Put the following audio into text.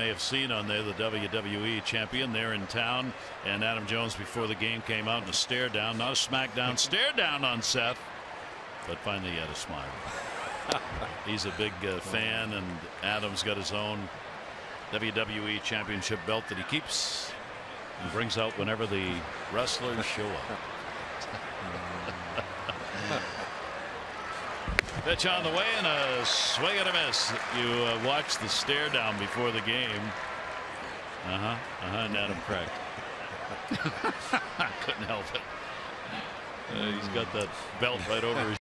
may have seen on there the WWE champion there in town and Adam Jones before the game came out and a stare down not a smackdown stare down on Seth but finally he had a smile. He's a big uh, fan and Adam's got his own WWE championship belt that he keeps and brings out whenever the wrestlers show up. Pitch on the way and a swing and a miss. You uh, watch the stare down before the game. Uh huh. Uh huh. And Adam cracked. Couldn't help it. Uh, he's got that belt right over his